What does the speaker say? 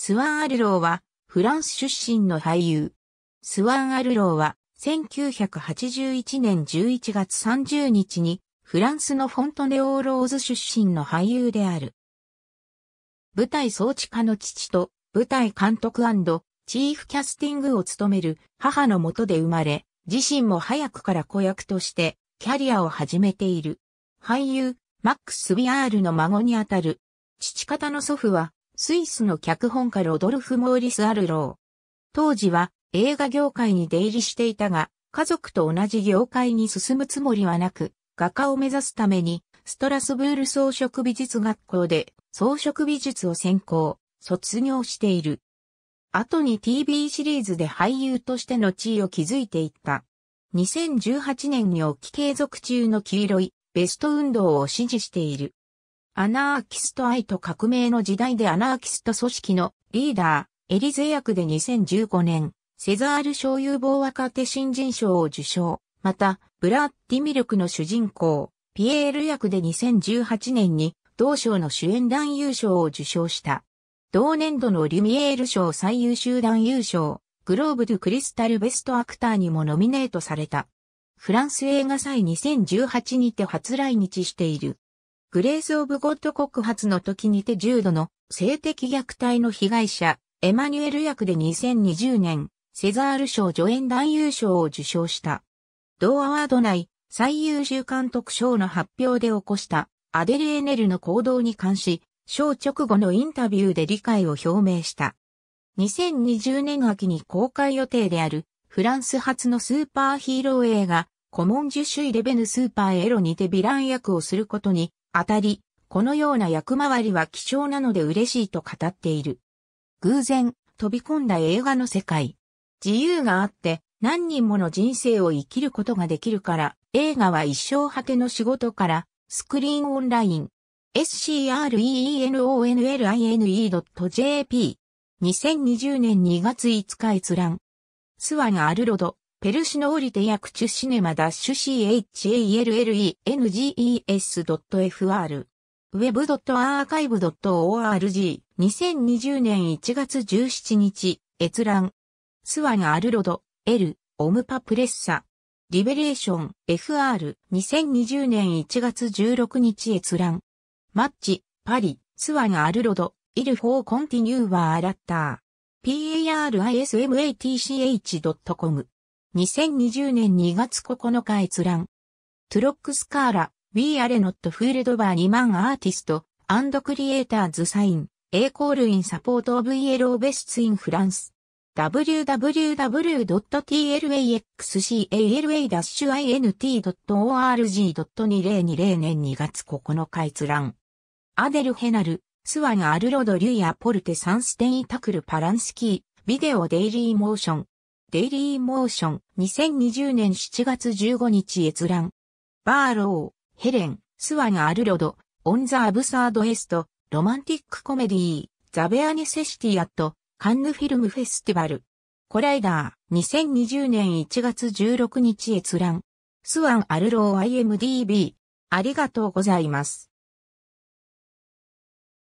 スワン・アルローはフランス出身の俳優。スワン・アルローは1981年11月30日にフランスのフォントネオーローズ出身の俳優である。舞台装置家の父と舞台監督チーフキャスティングを務める母のもとで生まれ、自身も早くから子役としてキャリアを始めている。俳優、マックス・ビアールの孫にあたる。父方の祖父は、スイスの脚本家ロドルフ・モーリス・アルロー。当時は映画業界に出入りしていたが、家族と同じ業界に進むつもりはなく、画家を目指すために、ストラスブール装飾美術学校で装飾美術を専攻、卒業している。後に TV シリーズで俳優としての地位を築いていった。2018年に起き継続中の黄色いベスト運動を支持している。アナーキスト愛と革命の時代でアナーキスト組織のリーダー、エリゼ役で2015年、セザール賞有望若手新人賞を受賞。また、ブラッディミルクの主人公、ピエール役で2018年に、同賞の主演男優賞を受賞した。同年度のリュミエール賞最優秀男優賞、グローブ・ドゥ・クリスタル・ベスト・アクターにもノミネートされた。フランス映画祭2018にて初来日している。グレース・オブ・ゴッド告発の時にて重度の性的虐待の被害者、エマニュエル役で2020年、セザール賞助演男優賞を受賞した。同アワード内、最優秀監督賞の発表で起こしたアデル・エネルの行動に関し、賞直後のインタビューで理解を表明した。2020年秋に公開予定であるフランス初のスーパーヒーロー映画、コモンジュシュイレベヌスーパーエロにてヴィラン役をすることにあたり、このような役回りは貴重なので嬉しいと語っている。偶然、飛び込んだ映画の世界。自由があって何人もの人生を生きることができるから、映画は一生果ての仕事から、スクリーンオンライン、screenonline.jp。2020年2月5日閲覧。スワンアルロド、ペルシノーリテヤクチュシネマダッシュ CHALLENGES.fr。web.archive.org。2020年1月17日、閲覧。スワンアルロド、L、オムパプレッサ。リベレーション、FR、2020年1月16日閲覧。マッチ、パリ、スワンアルロド、イルフォーコンティニューワーアラッター。parismatch.com。2020年2月9日閲覧。トロックスカーラ、ウィー・アレノットフール・ドバー by 2万アーティスト、アンドクリエイターズサイン、A コールインサポートオブイエローベスツインフランス。www.tlaxcala-int.org.2020 年2月9日閲覧。アデルヘナル、スワガ・アルロド・リュイ・アポルテ・サンステイ・タクル・パランスキー、ビデオ・デイリー・モーション。デイリー・モーション、2020年7月15日閲覧。バーロー、ヘレン、スワン・アルロー on the Absurdist Romantic Comedy The Bare Necessity at Cannes Film Festival。コライダー、2020年1月16日閲覧。スワンアルロー IMDB。ありがとうございます。